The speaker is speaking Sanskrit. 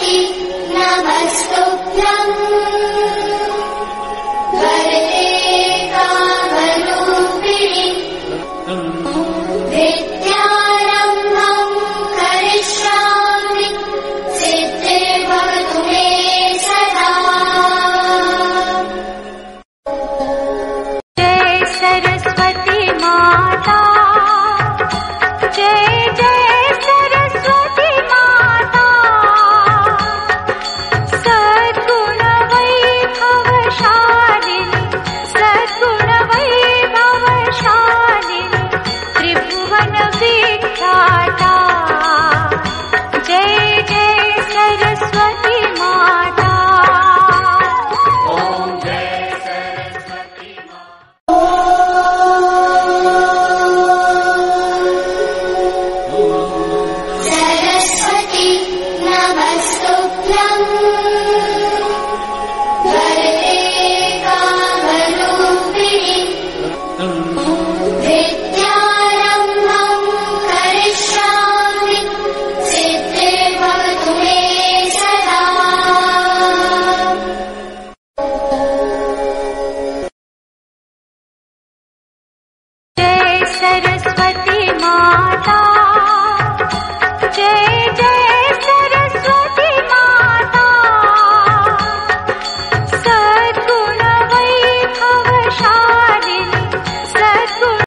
सरस्वती नमस्तुभ्यम्। वरदे कामरूपिणि சர